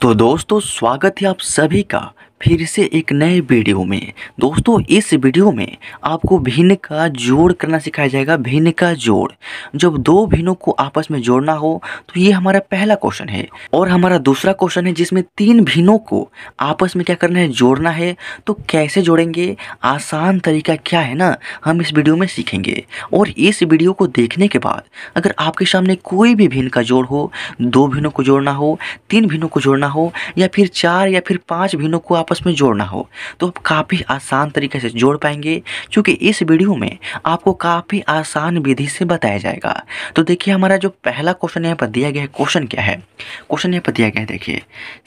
तो दोस्तों स्वागत है आप सभी का फिर से एक नए वीडियो में। दोस्तों, इस वीडियो में आपको भिन्न का जोड़ करना सिखाया जाएगा, भिन्न का जोड़। जब दो भिन्नों को आपस में जोड़ना हो तो ये हमारा पहला क्वेश्चन है और हमारा दूसरा क्वेश्चन है जिसमें तीन भिन्नों को आपस में क्या करना है, जोड़ना है। तो कैसे जोड़ेंगे? आसान तरीका क्या है ना? हम इस वीडियो में सीखेंगे। और इस वीडियो को देखने के बाद अगर आपके सामने कोई भी भिन्न का जोड़ हो, दो भिन्नों को जोड़ना हो, तीन भिन्नों को जोड़ना हो, या फिर चार या फिर पाँच भिन्नों को आपस में जोड़ना हो तो आप काफ़ी आसान तरीके से जोड़ पाएँगे, क्योंकि इस वीडियो में आपको काफ़ी आसान विधि से बताया जाएगा। तो देखिए, हमारा जो पहला क्वेश्चन यहाँ पर दिया गया है क्वेश्चन क्या है? क्वेश्चन यहाँ पर दिया गया है, देखिए,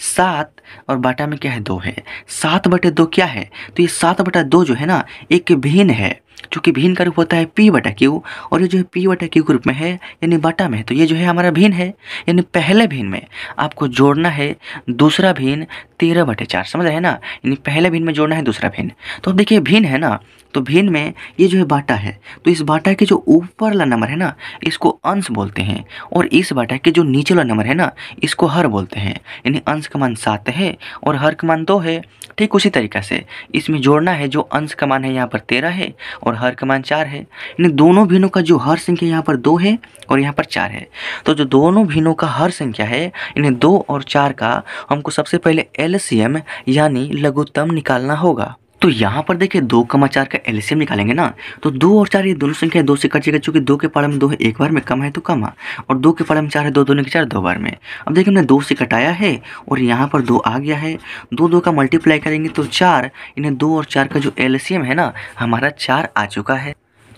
सात और बाटा में क्या है? दो है। सात बटे दो क्या है? तो ये सात बटा दो जो है ना, एक भिन्न है। चूँकि भिन्न का रूप होता है पी बटा क्यू, और ये जो है पी बटा क्यू के रूप में है, यानी बटा में तो ये जो है हमारा भिन्न है, यानी पहले भिन्न में आपको जोड़ना है दूसरा भिन्न तेरह बटे चार, समझ रहे हैं ना? यानी पहले भिन्न में जोड़ना है दूसरा भिन्न तो अब देखिए भिन्न है ना तो भिन्न में ये जो है बाटा है तो इस बाटा के जो ऊपर वाला नंबर है ना, इसको अंश बोलते हैं और इस बाटा के जो नीचे वाला नंबर है ना, इसको हर बोलते हैं। यानी अंश का मान सात है और हर का मान दो है। ठीक उसी तरीक़े से इसमें जोड़ना है जो अंश का मान है यहाँ पर तेरह है और हर का मान चार है। यानी दोनों भिन्नों का जो हर संख्या यहाँ पर दो है और यहाँ पर चार है। तो जो दोनों भिन्नों का हर संख्या है इन्हें दो और चार का, हमको सबसे पहले एलसीएम यानी लघुत्तम निकालना होगा। तो यहाँ पर देखिए दो कमा चार का एलसीएम निकालेंगे ना तो दो और चार ये दोनों संख्या दो से कट जाएगा, चूँकि दो के पारा में दो है, एक बार में कम है तो कम है, और दो के पाड़े में चार है, दो दोनों के चार, दो बार में। अब देखिए हमने दो से कटाया है, और यहाँ पर दो आ गया है, दो दो का मल्टीप्लाई करेंगे तो चार, इन्हें दो और चार का जो एलसीएम है ना, हमारा चार आ चुका है।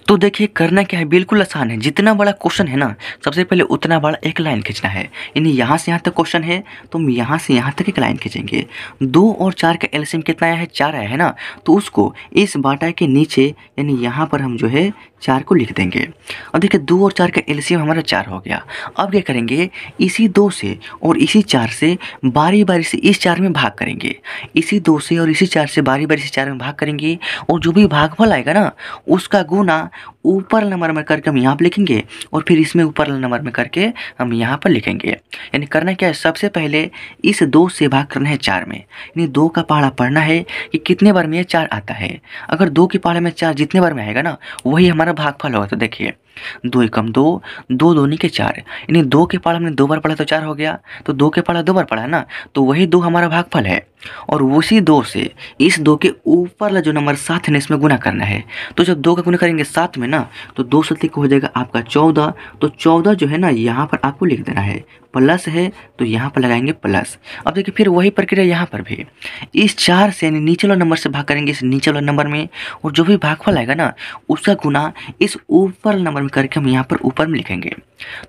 तो देखिए, करना क्या है? बिल्कुल आसान है। जितना बड़ा क्वेश्चन है ना, सबसे पहले उतना बड़ा एक लाइन खींचना है। यानी यहाँ से यहाँ तक क्वेश्चन है तो हम यहाँ से यहाँ तक एक लाइन खींचेंगे। दो और चार का एल्सियम कितना आया है? चार आया है ना? तो उसको इस बाटा के नीचे, यानी यहाँ पर हम जो है, चार को लिख देंगे। अब देखिए, दो और चार का एल्सियम हमारा चार हो गया। अब क्या करेंगे? इसी दो से और इसी चार से बारी बारी से इस चार में भाग करेंगे। इसी दो से और इसी चार से बारी बारी से चार में भाग करेंगे। और जो भी भागफल आएगा ना, उसका गुना ऊपर नंबर में करके हम यहाँ पर लिखेंगे और फिर इसमें ऊपर नंबर में करके हम यहाँ पर लिखेंगे। यानी करना क्या है? सबसे पहले इस दो से भाग करना है चार में। यानी दो का पहाड़ा पढ़ना है कि कितने बार में ये चार आता है। अगर दो के पहाड़े में चार जितने बार में आएगा ना, वही हमारा भागफल होगा। तो देखिए, दो एकम दो दो दोनी के चार। यानी दो के पाड़ा हमने दो बार पढ़ा तो चार हो गया। तो दो के पाड़ा दो बार पढ़ा ना तो वही दो हमारा भागफल है। और उसी दो से, इस दो के ऊपर वाला जो नंबर सात है ना, इसमें गुना करना है। तो जब दो का गुना करेंगे सात में ना तो दो सत्य हो जाएगा आपका चौदह। तो चौदह जो है ना, यहाँ पर आपको लिख देना है। प्लस है तो यहाँ पर लगाएँगे प्लस। अब देखिए, फिर वही प्रक्रिया यहाँ पर भी। इस चार से यानी नीचे वाला नंबर से भाग करेंगे इस नीचे वाला नंबर में, और जो भी भागफल आएगा ना, उसका गुना इस ऊपर नंबर में करके हम यहाँ पर ऊपर में लिखेंगे।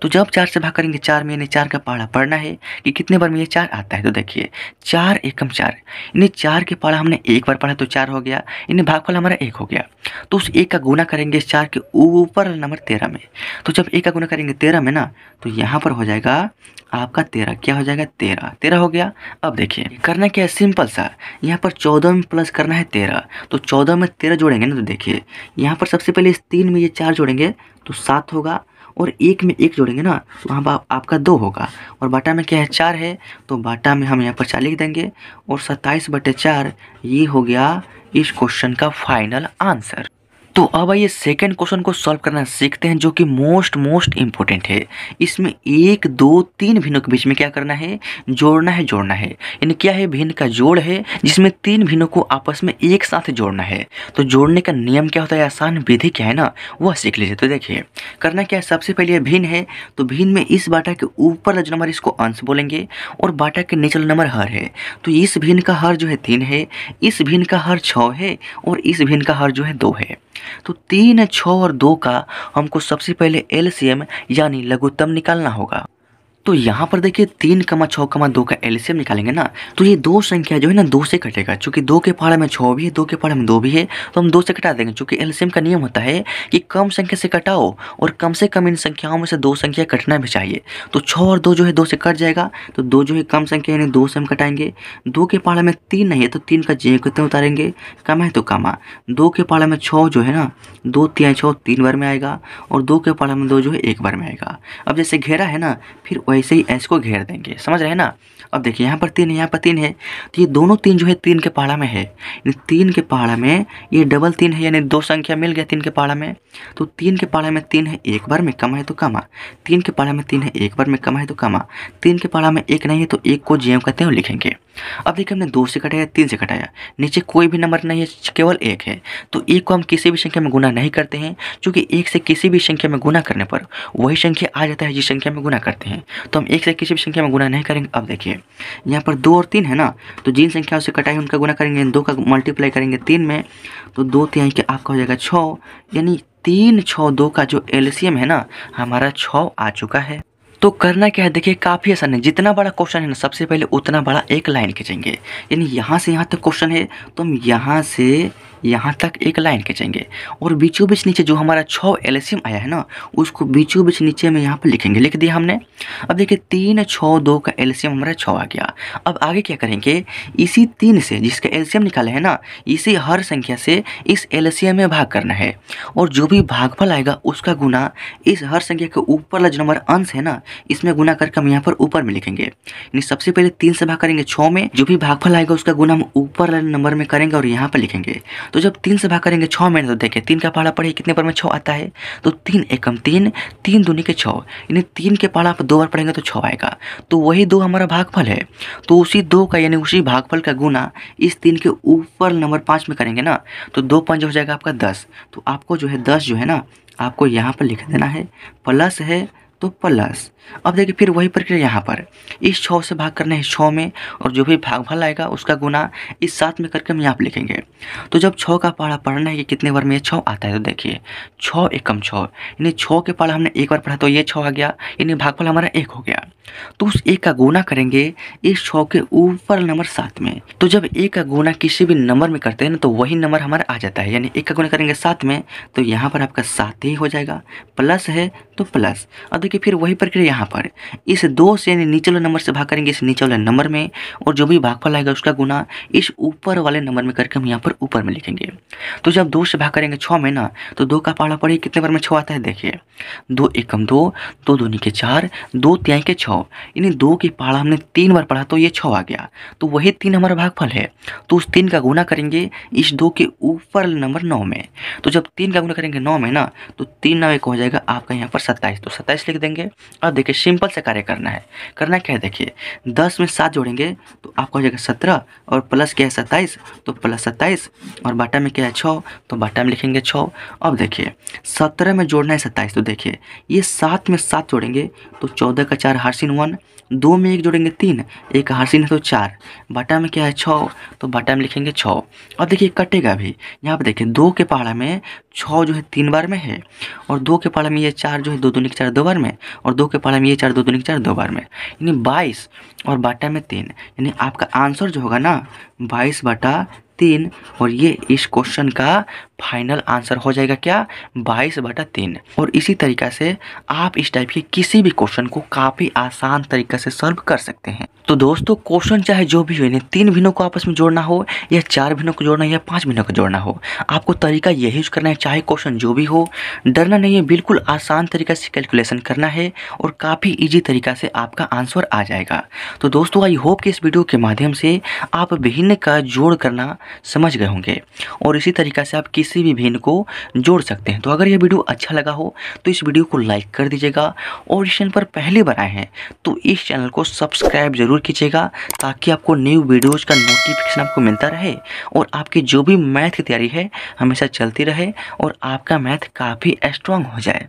तो जब चार से भाग करेंगे, चार में यानी चार का पहाड़ा पढ़ना है कि कितने बार में ये चार आता है तो देखिए, चार एकम चार। यानी चार के पहाड़ा हमने एक बार पढ़ा तो चार हो गया। यानी भागफल हमारा एक हो गया। तो उस एक का गुना करेंगे इस चार के ऊपर नंबर तेरह में। तो जब एक का गुना करेंगे तेरह में ना तो यहाँ पर हो जाएगा आपका तेरह। क्या हो जाएगा? तेरह। तेरह हो गया। अब देखिए, करना क्या है? सिंपल सा। यहाँ पर चौदह में प्लस करना है तेरह। तो चौदह में तेरह जोड़ेंगे ना तो देखिए, यहाँ पर सबसे पहले इस तीन में ये चार जोड़ेंगे तो सात होगा। और एक में एक जोड़ेंगे ना तो वहाँ पर आपका दो होगा। और बाटा में क्या है, चार है तो बाटा में हम यहाँ पर चार लिख देंगे। और सत्ताईस बटे चार, ये हो गया इस क्वेश्चन का फाइनल आंसर तो अब आइए सेकेंड क्वेश्चन को सॉल्व करना सीखते हैं जो कि मोस्ट मोस्ट इम्पोर्टेंट है। इसमें एक, दो, तीन भिन्नों के बीच में क्या करना है? जोड़ना है जोड़ना है। यानी क्या है? भिन्न का जोड़ है, जिसमें तीन भिन्नों को आपस में एक साथ जोड़ना है। तो जोड़ने का नियम क्या होता है? आसान विधि क्या है ना? वह सीख लीजिए। तो देखिए, करना क्या है? सबसे पहले भिन्न है तो भिन्न में इस बाटा के ऊपर जो नंबर इसको अंश बोलेंगे और बाटा के नीचे नंबर हर है। तो इस भिन्न का हर जो है तीन है, इस भिन्न का हर छः है और इस भिन्न का हर जो है दो है। तो तीन छः और दो का हमको सबसे पहले एलसीएम यानी लघुत्तम निकालना होगा। तो यहाँ पर देखिए तीन कमा छः कमा दो का एलसीएम निकालेंगे ना तो ये दो संख्या जो है ना दो से कटेगा। क्योंकि दो के पहाड़ में छः भी है, दो के पहाड़ में दो भी है तो हम दो से कटा देंगे। क्योंकि एलसीएम का नियम होता है कि कम संख्या से कटाओ और कम से कम इन संख्याओं में से दो संख्या कटना भी चाहिए। तो छः और दो जो है, दो से कट जाएगा तो दो जो है कम संख्या यानी दो से हम कटाएँगे। दो के पहाड़े में तीन नहीं है तो तीन का जे कितने उतारेंगे? कम है तो कमा दो के पहाड़े में छः जो है ना, दो तीन छः तीन बार में आएगा और दो के पहाड़े में दो जो है, एक बार में आएगा। अब जैसे घेरा है ना, फिर वैसे ही एस को घेर देंगे। समझ रहे हैं ना? अब देखिए, यहाँ पर तीन है, यहाँ पर तीन है। तो ये दोनों तीन जो है, तीन के पहाड़ा में है। तीन के पहाड़ा में ये डबल तीन है, यानी दो संख्या मिल गया तीन के पहाड़ा में। तो तीन के पहाड़ा में तीन है, एक बार में कम है तो कमा। तीन के पहाड़ा में तीन है, एक बार में कम है तो कमा। तीन के पहाड़ा में एक नहीं है तो एक को जी कहते हैं लिखेंगे। अब देखिए, हमने दो से घटाया तीन से घटाया नीचे कोई भी नंबर नहीं है, केवल एक है। तो एक को हम किसी भी संख्या में गुना नहीं करते हैं, क्योंकि एक से किसी भी संख्या में गुना करने पर वही संख्या आ जाता है जिस संख्या में गुना करते हैं। तो हम एक से किसी भी संख्या में गुना नहीं करेंगे। अब देखिए, यहाँ पर दो और तीन है ना तो जिन संख्या से कटाई उनका गुना करेंगे दो का मल्टीप्लाई करेंगे तीन में तो दो तिहाई के आपका हो जाएगा छः यानी तीन छः दो का जो एलसीएम है ना, हमारा छः आ चुका है। तो करना क्या है? देखिए, काफ़ी आसान है। जितना बड़ा क्वेश्चन है ना, सबसे पहले उतना बड़ा एक लाइन खींचेंगे। यानी यहाँ से यहाँ तक क्वेश्चन है तो हम यहाँ से यहाँ तक एक लाइन खींचेंगे। और बीचों बीच नीचे जो हमारा छः एलसीएम आया है ना, उसको बीचों बीच नीचे में यहाँ पर लिखेंगे। लिख दिया हमने। अब देखिए, तीन छः दो का एलसीएम हमारा छः आ गया। अब आगे क्या करेंगे? इसी तीन से जिसका एलसीएम निकाला है ना, इसी हर संख्या से इस एलसीएम में भाग करना है। और जो भी भागफल आएगा, उसका गुना इस हर संख्या के ऊपर वाला जो नंबर अंश है ना इसमें गुना करके हम यहाँ पर ऊपर में लिखेंगे। यानी सबसे पहले तीन से भाग करेंगे छः में जो भी भागफल आएगा उसका गुना हम ऊपर नंबर में करेंगे और यहाँ पर लिखेंगे। तो जब तीन से भाग करेंगे छः में तो देखिए, तीन का पहाड़ा पढ़े कितने पर में छः आता है? तो तीन एकम तीन तीन दूनी के छः यानी तीन के पहाड़ा पर दो बार पढ़ेंगे तो छः आएगा। तो वही दो हमारा भागफल है। तो उसी दो का यानी उसी भागफल का गुना इस तीन के ऊपर नंबर पाँच में करेंगे ना तो दो पंच हो जाएगा आपका दस। तो आपको जो है दस जो है ना, आपको यहाँ पर लिख देना है। प्लस है तो प्लस। अब देखिए फिर वही प्रक्रिया यहाँ पर। इस छः से भाग करना है छः में और जो भी भागफल आएगा उसका गुना इस सात में करके हम यहाँ पर लिखेंगे। तो जब छः का पढ़ा पढ़ना है कि कितने बार में ये छः आता है तो देखिए, छः एकम छः। यानी छः के पढ़ा हमने एक बार पढ़ा तो ये छः आ गया, यानी भागफल हमारा एक हो गया। तो उस एक का गुना करेंगे इस छः के ऊपर नंबर सात में। तो जब एक का गुना किसी भी नंबर में करते हैं ना तो वही नंबर हमारा आ जाता है। यानी एक का गुना करेंगे सात में तो यहाँ पर आपका सात ही हो जाएगा। प्लस है तो प्लस। अब फिर वही प्रक्रिया यहाँ पर। इस दो से यानी नीचे वाले नंबर से भाग करेंगे इस नीचे वाले नंबर में, और जो भी भागफल आएगा उसका गुना इस ऊपर वाले नंबर में करके हम यहाँ पर ऊपर में लिखेंगे। तो जब दो से भाग करेंगे छः में ना तो दो का पहाड़ा पड़े कितने बार में छः आता है देखिए। दो एकम दो दो दूनी के चार, दो त्याई के छः यानी दो की पहाड़ा हमने तीन बार पढ़ा तो ये छः आ गया। तो वही तीन हमारा भागफल है। तो उस तीन का गुना करेंगे इस दो के ऊपर नंबर नौ में। तो जब तीन का गुना करेंगे नौ में ना तो तीन नौ एक हो जाएगा आपका यहाँ पर सत्ताईस। तो सत्ताईस लिख देंगे। अब देखिए, सिंपल से कार्य करना है। करना क्या है देखिए, दस में सात जोड़ेंगे तो आपका हो जाएगा सत्रह, और प्लस क्या है सत्ताईस तो प्लस सत्ताईस, और बाटा में क्या है छः तो बाटा में लिखेंगे छः अब देखिए, सत्रह में जोड़ना है सत्ताईस तो देखिए, ये सात में सात जोड़ेंगे तो चौदह का चार हारसिन वन दो में एक जोड़ेंगे तीन, एक हारसिन है तो चार। बाटा में क्या है? छः तो बाटा में लिखेंगे छः अब देखिए, कटेगा भी। यहाँ पर देखिए, दो के पहाड़ा में छः जो है तीन बार में है, और दो के पहाड़ा में ये चार जो है दो दूनी के चार दो बार में, और दो के पहाड़ा में ये चार दो दूनी के चार दो बार में। यानी बाईस और बाटा में तीन। यानी आपका आंसर जो होगा ना, बाईस बाटा तीन, और ये इस क्वेश्चन का फाइनल आंसर हो जाएगा क्या? बाईस बटा तीन। और इसी तरीका से आप इस टाइप के किसी भी क्वेश्चन को काफ़ी आसान तरीका से सॉल्व कर सकते हैं। तो दोस्तों क्वेश्चन चाहे जो भी हो यानी तीन भिनों को आपस में जोड़ना हो, या चार भिनों को जोड़ना हो या पाँच भिनों को जोड़ना हो, आपको तरीका यही यूज़ करना है। चाहे क्वेश्चन जो भी हो, डरना नहीं है, बिल्कुल आसान तरीका से कैलकुलेशन करना है, और काफ़ी ईजी तरीका से आपका आंसर आ जाएगा। तो दोस्तों आई होप कि इस वीडियो के माध्यम से आप भिन्न का जोड़ करना समझ गए होंगे। और इसी तरीका से आप किसी भी भिन्न को जोड़ सकते हैं। तो अगर ये वीडियो अच्छा लगा हो तो इस वीडियो को लाइक कर दीजिएगा और इस चैनल पर पहले बार आए हैं तो इस चैनल को सब्सक्राइब ज़रूर कीजिएगा ताकि आपको न्यू वीडियोज़ का नोटिफिकेशन आपको मिलता रहे और आपकी जो भी मैथ की तैयारी है, हमेशा चलती रहे और आपका मैथ काफ़ी स्ट्रांग हो जाए।